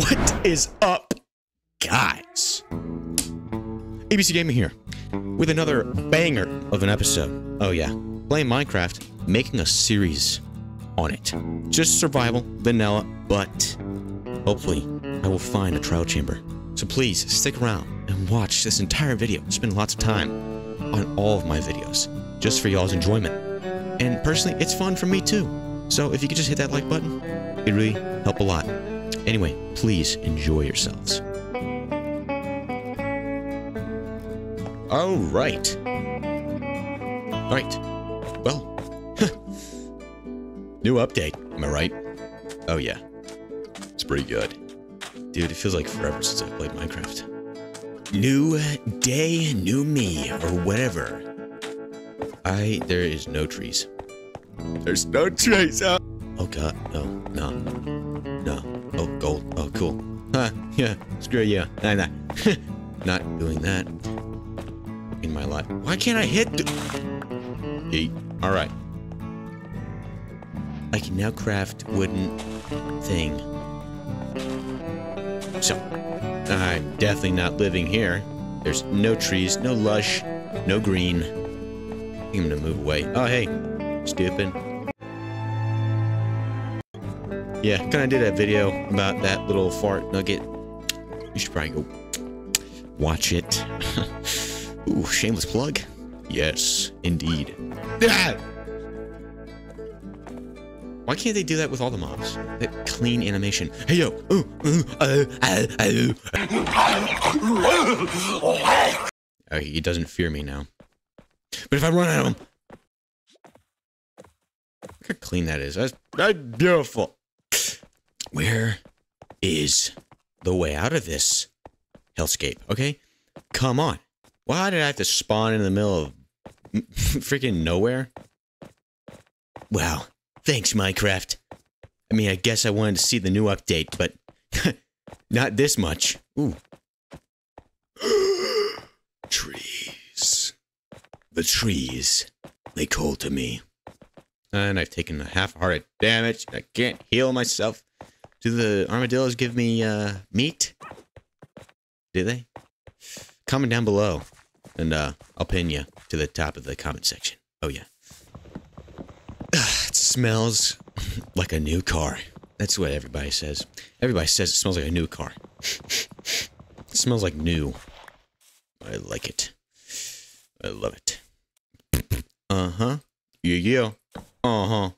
What is up, guys? EBC Gaming here with another banger of an episode. Oh yeah, playing Minecraft, making a series on it. Just survival, vanilla, but hopefully I will find a trial chamber. So please stick around and watch this entire video. Spend lots of time on all of my videos just for y'all's enjoyment. And personally, it's fun for me too. So if you could just hit that like button, it'd really help a lot. Anyway, please enjoy yourselves. All right. All right. Well, new update. Am I right? Oh yeah, it's pretty good, dude. It feels like forever since I played Minecraft. New day, new me, or whatever. I there is no trees. There's no trees. Oh, oh god, no, no, no. Oh, gold. Oh, cool. Huh, yeah, screw you. Nah, nah. Not doing that in my life. Why can't I hit Eight. Alright. I can now craft wooden thing. So, I'm definitely not living here. There's no trees, no lush, no green. I'm gonna move away. Oh, hey, stupid. Yeah, kinda did a video about that little fart nugget. You should probably go watch it. Ooh, shameless plug. Yes, indeed. Why can't they do that with all the mobs? That clean animation. Hey yo! Oh, he doesn't fear me now. But if I run at him, look how clean that is. That's, that's beautiful. Where is the way out of this hellscape? Okay, come on. Why did I have to spawn in the middle of freaking nowhere? Wow. Thanks, Minecraft. I mean, I guess I wanted to see the new update, but not this much. Ooh. trees. The trees. They call to me. And I've taken a half-hearted damage. I can't heal myself. Do the armadillos give me, uh, meat? Do they? Comment down below. And, uh, I'll pin you to the top of the comment section. Oh, yeah. it smells like a new car. That's what everybody says. Everybody says it smells like a new car. it smells like new. I like it. I love it. Uh-huh. Yeah, yeah. Uh-huh.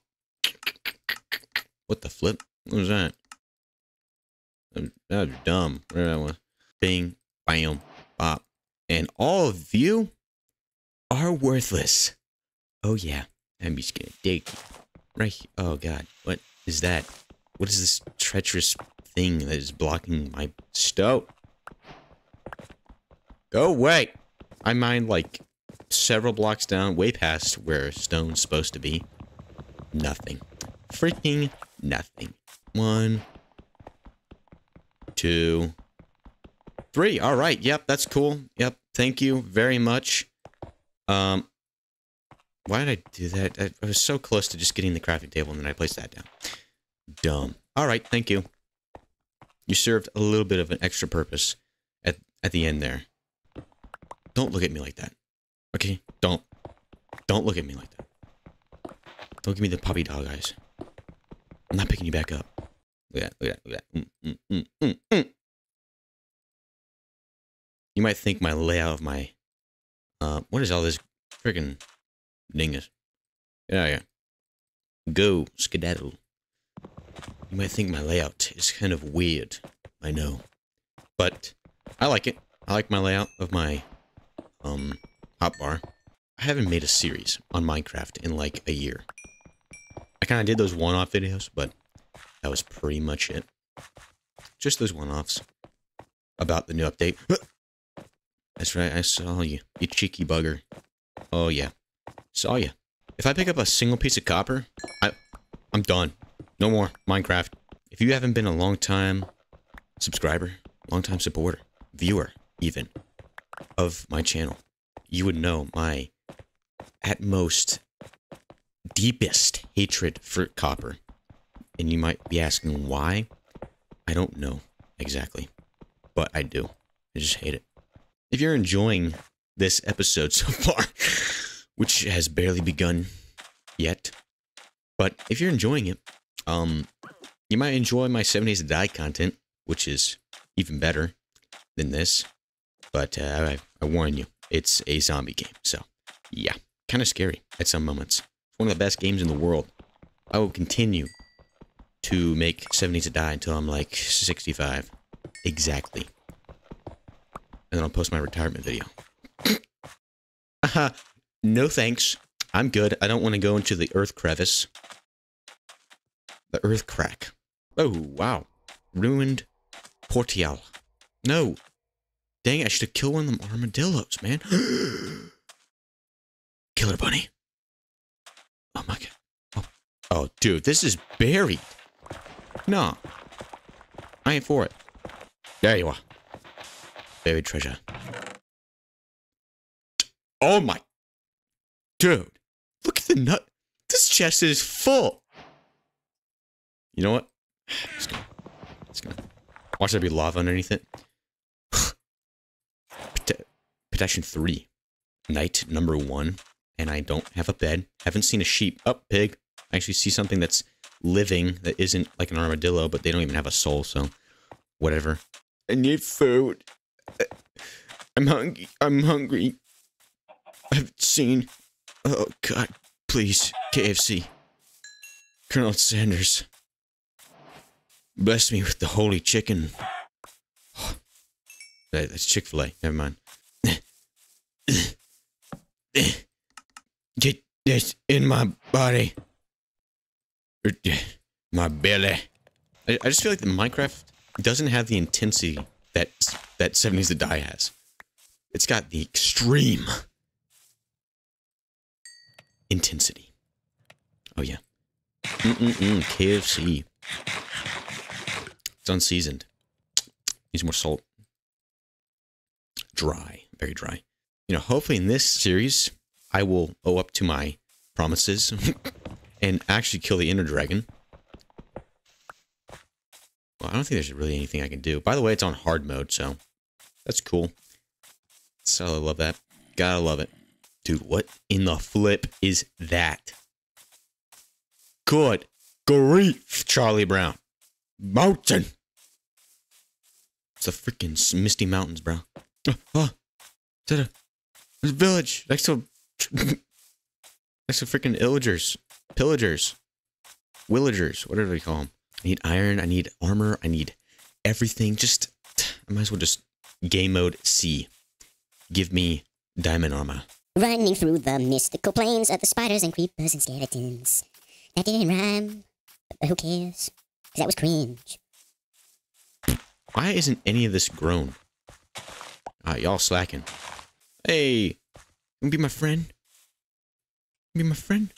What the flip? What was that? That was dumb. Where that was. Bing, bam, bop. And all of you are worthless. Oh yeah. I'm just gonna dig right here. Oh god. What is that? What is this treacherous thing that is blocking my stove? Go away! I mine like several blocks down, way past where stone's supposed to be. Nothing. Freaking nothing. One, two, three. All right. Yep, that's cool. Yep. Thank you very much. Um, why did I do that? I, was so close to just getting the crafting table, and then I placed that down. Dumb. All right. Thank you. You served a little bit of an extra purpose at at the end there. Don't look at me like that. Okay? Don't. Don't look at me like that. Don't give me the puppy dog eyes. I'm not picking you back up. Look at that. Look at that. Mm, mm, mm, you might think my layout of my... Uh, what is all this freaking dingus? Yeah, yeah. Go, skedaddle. You might think my layout is kind of weird. I know. But I like it. I like my layout of my um hotbar. I haven't made a series on Minecraft in like a year. I kind of did those one-off videos, but that was pretty much it. Just those one-offs about the new update. That's right, I saw you, you cheeky bugger. Oh yeah, saw you. If I pick up a single piece of copper, I, I'm done. No more Minecraft. If you haven't been a long time subscriber, long time supporter, viewer even, of my channel, you would know my, at most, deepest hatred for copper. And you might be asking why. I don't know. exactly. But I do. I just hate it. If you're enjoying this episode so far, which has barely begun yet, but if you're enjoying it, um, you might enjoy my 7 Days to Die content, which is even better than this. But uh, I, I warn you, it's a zombie game. So, yeah, kind of scary at some moments. It's one of the best games in the world. I will continue to make 7 Days to Die until I'm like 65. Exactly. And then I'll post my retirement video. no thanks. I'm good. I don't want to go into the earth crevice. The earth crack. Oh, wow. Ruined Portal. No. Dang I should have killed one of them armadillos, man. Killer bunny. Oh my god. Oh. oh, dude, this is buried. No. I ain't for it. There you are. Buried treasure. Oh my. Dude. Look at the nut. This chest is full. You know what? It's gonna, it's gonna, watch there be lava underneath it. Protection 3. Night number 1. And I don't have a bed. Haven't seen a sheep. Oh, pig. I actually see something that's living that isn't like an armadillo, but they don't even have a soul, so whatever. I need food. I'm hungry. I'm hungry. I've seen. Oh, God. Please. KFC. Colonel Sanders. Bless me with the holy chicken. That's Chick fil A. Never mind. Get this in my body. My belly. I, I just feel like the Minecraft doesn't have the intensity that that 7 Days to Die has. It's got the extreme intensity. Oh yeah. Mm-mm-mm, KFC. It's unseasoned. Needs more salt. Dry. Very dry. You know, hopefully in this series, I will owe up to my promises and actually kill the Ender Dragon. Well, I don't think there's really anything I can do. By the way, it's on hard mode, so that's cool. So I love that. Gotta love it. Dude, what in the flip is that? Good grief, Charlie Brown. Mountain. It's the freaking Misty Mountains, bro. Oh, oh. A, a village next to next to freaking illagers, pillagers, villagers, whatever they call them. I need iron. I need armor. I need everything. Just I might as well just game mode C. Give me diamond armor. Running through the mystical plains of the spiders and creepers and skeletons. That didn't rhyme, but who cares? Because that was cringe. Why isn't any of this grown? Ah, y'all slacking. Hey, you be my friend? You be my friend?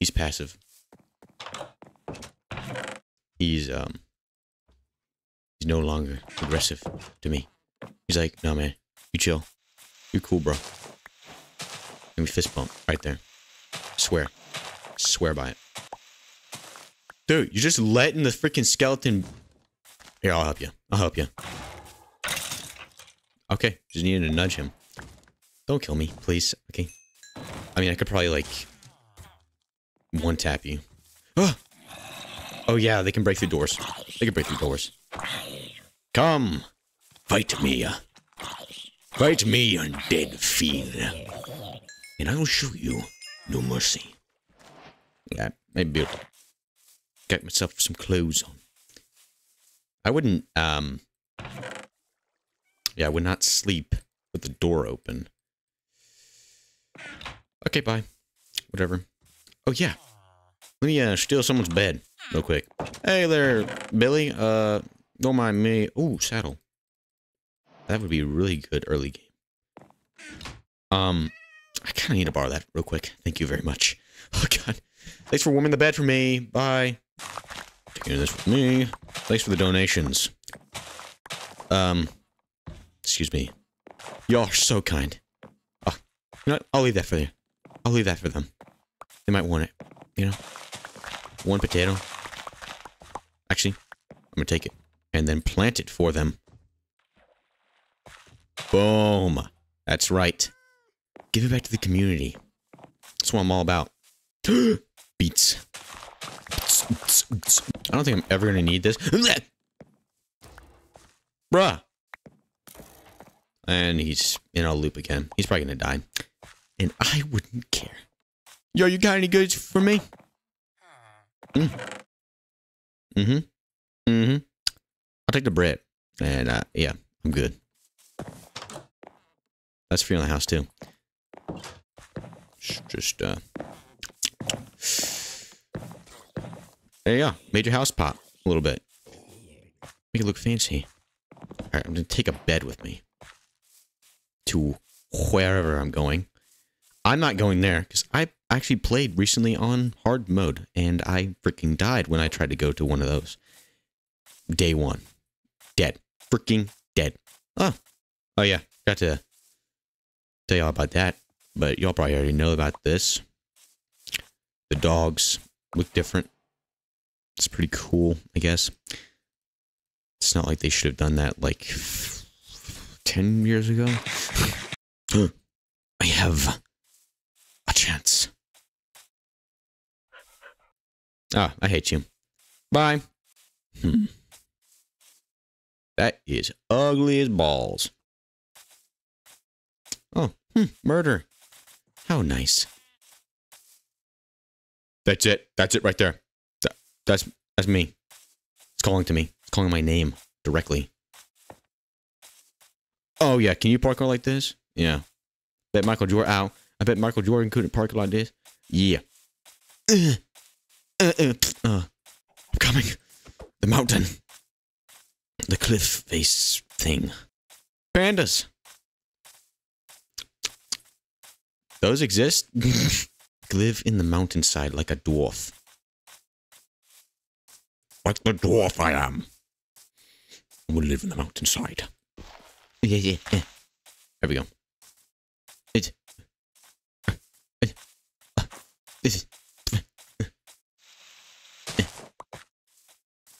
He's passive. He's, um... He's no longer aggressive to me. He's like, no, man. You chill. You're cool, bro. Give me fist bump right there. Swear. Swear by it. Dude, you're just letting the freaking skeleton... Here, I'll help you. I'll help you. Okay, just needed to nudge him. Don't kill me, please. Okay. I mean, I could probably, like... One tap you. Oh! Oh, yeah, they can break through doors. They can break through doors. Come! Fight me. Fight me, undead fiend. And I will show you no mercy. Yeah, maybe get myself some clothes on. I wouldn't, um... Yeah, I would not sleep with the door open. Okay, bye. Whatever. Oh, yeah. Let me, uh, steal someone's bed real quick. Hey there, Billy. Uh, don't mind me. Ooh, saddle. That would be really good early game. Um, I kind of need to borrow that real quick. Thank you very much. Oh, God. Thanks for warming the bed for me. Bye. Taking this with me. Thanks for the donations. Um, excuse me. Y'all are so kind. Oh, you know what? I'll leave that for you. I'll leave that for them. They might want it. You know? One potato. Actually, I'm gonna take it and then plant it for them. Boom. That's right. Give it back to the community. That's what I'm all about. Beats. I don't think I'm ever gonna need this. Bruh. And he's in a loop again. He's probably gonna die. And I wouldn't care. Yo, you got any goods for me? Mm. Mm-hmm. Mm-hmm. I'll take the bread. And uh yeah, I'm good. That's free on the house too. Just uh There you go. Made your house pop a little bit. Make it look fancy. Alright, I'm gonna take a bed with me. To wherever I'm going. I'm not going there, because I actually played recently on hard mode, and I freaking died when I tried to go to one of those. Day one. Dead. Freaking dead. Oh. Oh yeah. Got to tell y'all about that. But y'all probably already know about this. The dogs look different. It's pretty cool, I guess. It's not like they should have done that like 10 years ago. I have chance. Ah, I hate you. Bye. Hmm. That is ugly as balls. Oh, hmm, murder. How nice. That's it. That's it right there. That, that's that's me. It's calling to me. It's calling my name directly. Oh yeah, can you park like this? Yeah. Bet Michael Jordan. Ow. I bet Michael Jordan couldn't park like this. Yeah. Uh, uh, uh, uh, I'm coming. The mountain. The cliff face thing. Pandas. Those exist? Live in the mountainside like a dwarf. Like the dwarf I am. I will live in the mountainside. Yeah, yeah, yeah. There we go. It. This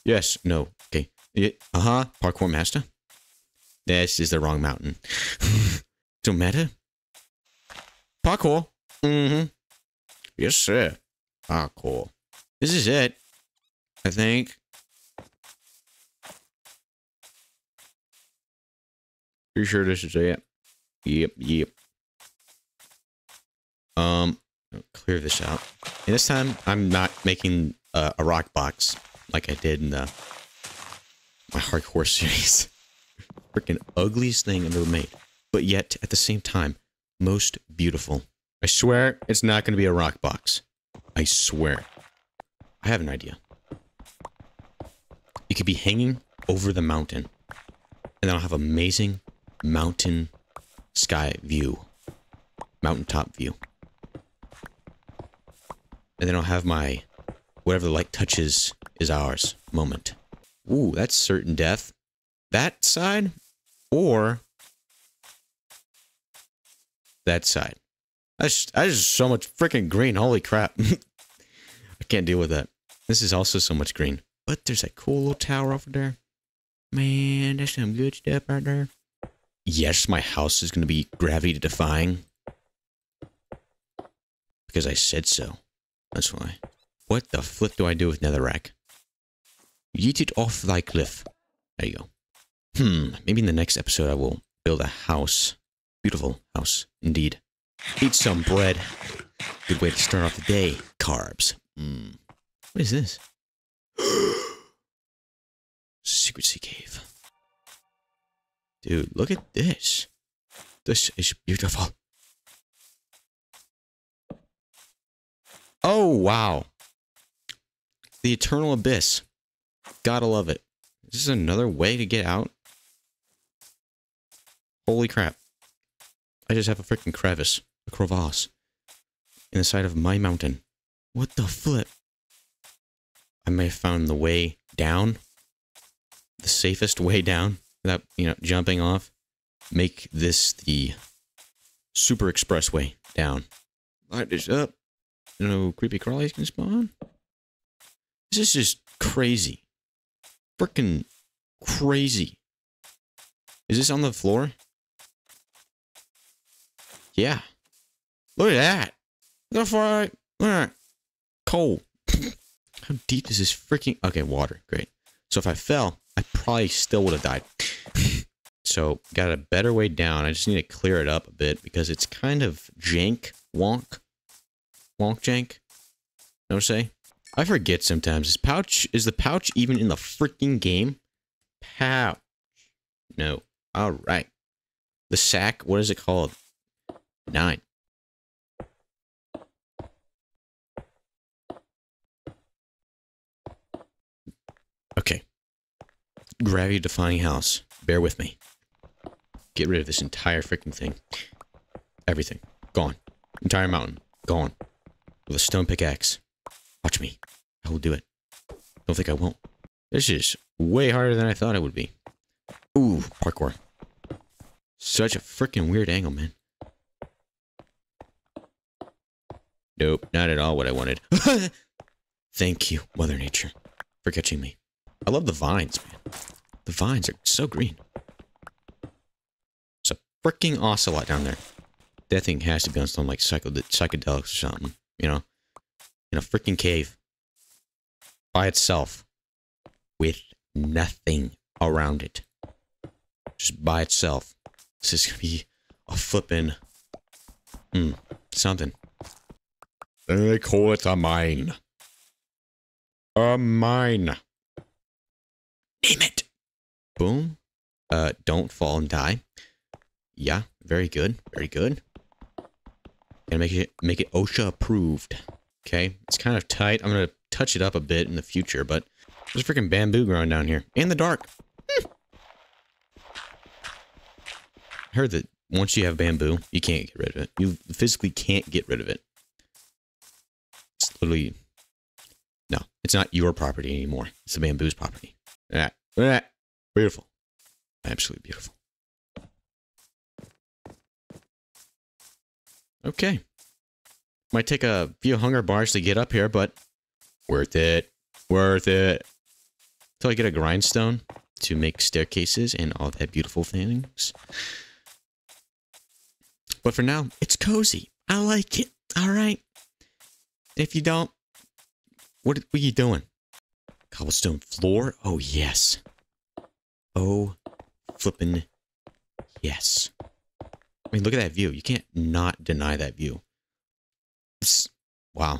Yes, no, okay. Uh huh. Parkour master. This is the wrong mountain. Don't matter. Parkour. Mm-hmm. Yes, sir. Parkour. This is it. I think. Pretty sure this is it. Yep, yep. Um, clear this out. And this time, I'm not making uh, a rock box like I did in the my hardcore series. Freaking ugliest thing I've ever made. But yet, at the same time, most beautiful. I swear it's not going to be a rock box. I swear. I have an idea. It could be hanging over the mountain. And then I'll have amazing mountain sky view. Mountaintop view. And then I'll have my whatever the light touches is ours moment. Ooh, that's certain death. That side or that side. That's, that's just so much freaking green. Holy crap. I can't deal with that. This is also so much green. But there's that cool little tower over there. Man, that's some good stuff right there. Yes, my house is going to be gravity defying. Because I said so. That's why. What the flip do I do with netherrack? Yeet it off thy cliff. There you go. Hmm, maybe in the next episode I will build a house. Beautiful house, indeed. Eat some bread. Good way to start off the day. Carbs. Mm. What is this? Secret sea cave. Dude, look at this. This is beautiful. Oh, wow. The Eternal Abyss. Gotta love it. This is another way to get out. Holy crap. I just have a freaking crevice a crevasse in the side of my mountain. What the flip? I may have found the way down, the safest way down without, you know, jumping off. Make this the super expressway down. Light this up. No creepy crawlies can spawn. This is just crazy. freaking crazy. Is this on the floor? Yeah. Look at that. Look how far I... Look at that. Coal. how deep is this freaking... Okay, water. Great. So if I fell, I probably still would have died. so, got a better way down. I just need to clear it up a bit because it's kind of jank. Wonk. Wonk jank. I'm saying? I forget sometimes. Is pouch... Is the pouch even in the freaking game? Pouch. No. All right. The sack, what is it called? Nine. Okay. Gravity defying house. Bear with me. Get rid of this entire freaking thing. Everything. Gone. Entire mountain. Gone. With a stone pickaxe. Watch me. I will do it. Don't think I won't. This is way harder than I thought it would be. Ooh, parkour. Such a freaking weird angle, man. Nope, not at all what I wanted. Thank you, Mother Nature, for catching me. I love the vines, man. The vines are so green. It's a freaking ocelot down there. That thing has to be on some like psychedelics or something, you know? In a freaking cave. By itself. With nothing around it. Just by itself. This is gonna be a flippin' hmm, something. They call it a mine. A mine. Name it. Boom. Uh, don't fall and die. Yeah, very good. Very good. Gonna make it make it OSHA approved. Okay, it's kind of tight. I'm gonna touch it up a bit in the future, but there's freaking bamboo growing down here in the dark. Hmm. I heard that once you have bamboo, you can't get rid of it. You physically can't get rid of it. It's literally no, it's not your property anymore. It's the bamboo's property. That, that, beautiful, absolutely beautiful. Okay, might take a few hunger bars to get up here, but worth it, worth it. Till I get a grindstone to make staircases and all that beautiful things. But for now, it's cozy. I like it. All right. If you don't, what, what are you doing? Cobblestone floor? Oh, yes. Oh, flippin' yes. I mean, look at that view. You can't not deny that view. It's, wow.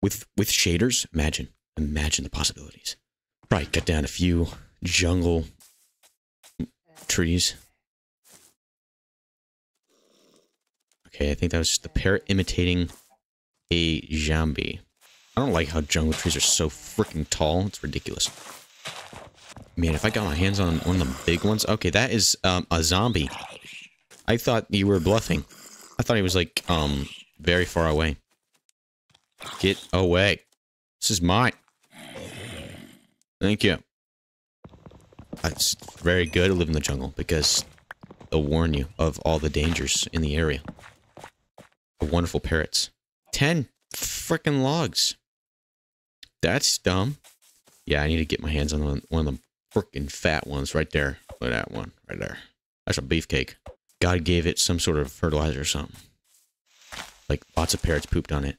With with shaders, imagine. Imagine the possibilities. Probably cut down a few jungle trees. Okay, I think that was just the parrot imitating a zombie. I don't like how jungle trees are so freaking tall. It's ridiculous. Man, if I got my hands on one of the big ones. Okay, that is um, a zombie. I thought you were bluffing. I thought he was like um very far away. Get away. This is mine. Thank you. It's very good to live in the jungle because they'll warn you of all the dangers in the area. The wonderful parrots. Ten freaking logs. That's dumb. Yeah, I need to get my hands on one, one of the freaking fat ones right there. Look at that one right there. That's a beefcake. God gave it some sort of fertilizer or something. Like lots of parrots pooped on it.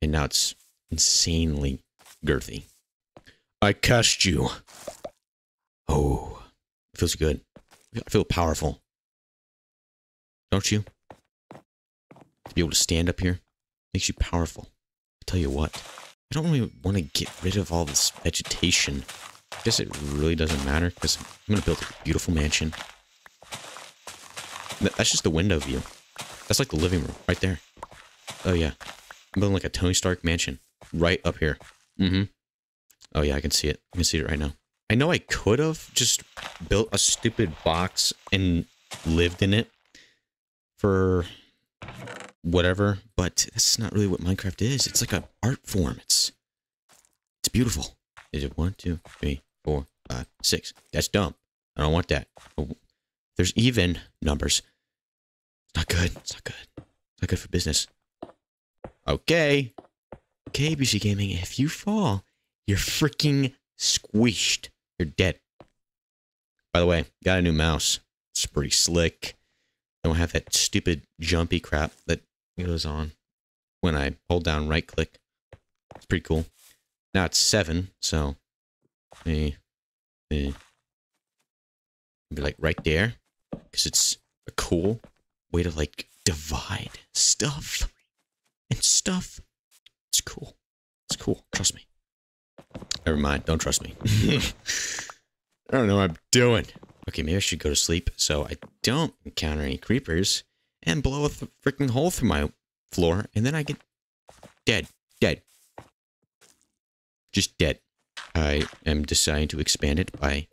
And now it's insanely girthy. I cussed you. Oh, feels good. I feel powerful. Don't you? To be able to stand up here makes you powerful. I tell you what, I don't really want to get rid of all this vegetation. I guess it really doesn't matter because I'm going to build a beautiful mansion. That's just the window view. That's like the living room right there. Oh yeah. I'm building like a Tony Stark mansion right up here. Mm-hmm. Oh yeah, I can see it. I can see it right now. I know I could have just built a stupid box and lived in it for whatever, but that's not really what Minecraft is. It's like an art form. It's it's beautiful. Is it one, two, three, four, five, six? That's dumb. I don't want that. There's even numbers. It's not good. It's not good. It's not good for business. Okay. Okay, BC Gaming, if you fall, you're freaking squished. You're dead. By the way, got a new mouse. It's pretty slick. Don't have that stupid jumpy crap that goes on when I hold down right click. It's pretty cool. Now it's seven, so me, me, be like right there, because it's a cool way to like divide stuff and stuff. It's cool. It's cool. Trust me. Never mind. Don't trust me. I don't know what I'm doing. Okay, maybe I should go to sleep so I don't encounter any creepers and blow a freaking hole through my floor, and then I get dead. Dead. Just dead. I am deciding to expand it by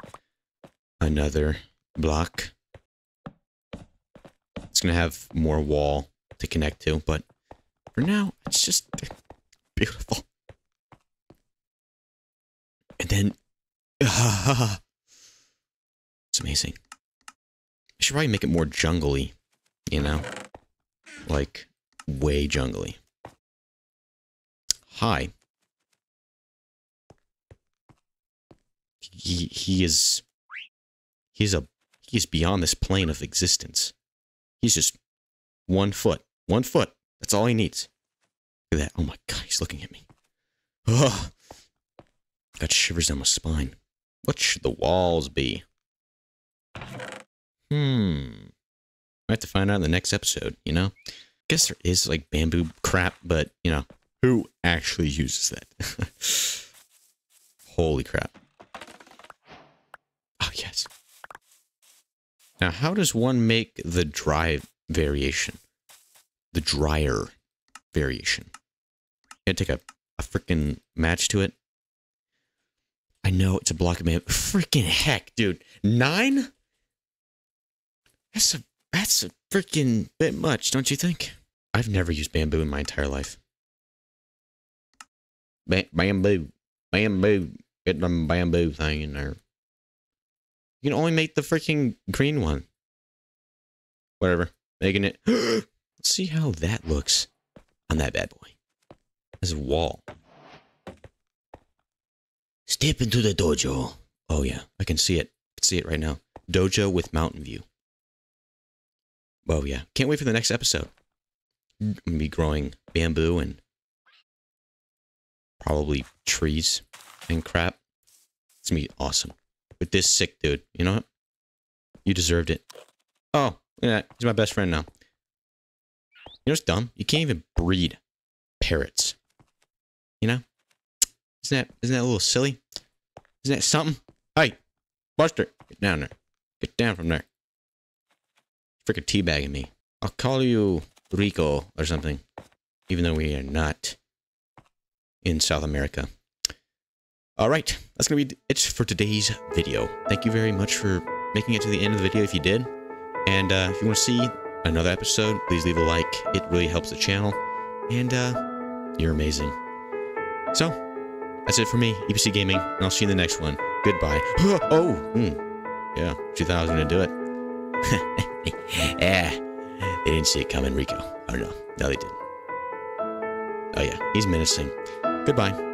another block. It's going to have more wall to connect to, but for now, it's just beautiful. And then, uh, it's amazing. I should probably make it more jungly, you know? Like, way jungly. Hi. He, he is, he's a, he's beyond this plane of existence. He's just one foot, one foot. That's all he needs. Look at that. Oh my god, he's looking at me. Ugh. Got shivers down my spine. What should the walls be? Hmm. I have to find out in the next episode, you know? I Guess there is like bamboo crap, but you know, who actually uses that? Holy crap. Oh, yes. Now, how does one make the dry variation? The drier variation. You gotta take a, a freaking match to it. I know it's a block of bamboo. Freaking heck, dude. Nine? That's a that's a freaking bit much, don't you think? I've never used bamboo in my entire life. Ba bamboo. Bamboo. Get the bamboo thing in there. You can only make the freaking green one. Whatever. Making it. Let's see how that looks on that bad boy. As a wall. Step into the dojo. Oh yeah, I can see it. I can see it right now. Dojo with mountain view. Oh yeah, can't wait for the next episode. I'm gonna be growing bamboo and probably trees and crap. It's gonna be awesome. With this sick dude, you know what? You deserved it. Oh, yeah, he's my best friend now. You know what's dumb? You can't even breed parrots. You know? Isn't that isn't that a little silly? Isn't that something? Hey, Buster, get down there. Get down from there. Freaking teabagging me. I'll call you Rico or something. Even though we are not in South America. Alright, that's gonna be it for today's video. Thank you very much for making it to the end of the video if you did. And uh, if you want to see another episode, please leave a like. It really helps the channel. And uh, you're amazing. So, that's it for me, EBC Gaming, and I'll see you in the next one. Goodbye. oh, hmm. yeah, 2000 to do it. yeah, they didn't see it coming, Rico. I don't know. No, they didn't. Oh yeah, he's menacing. Goodbye.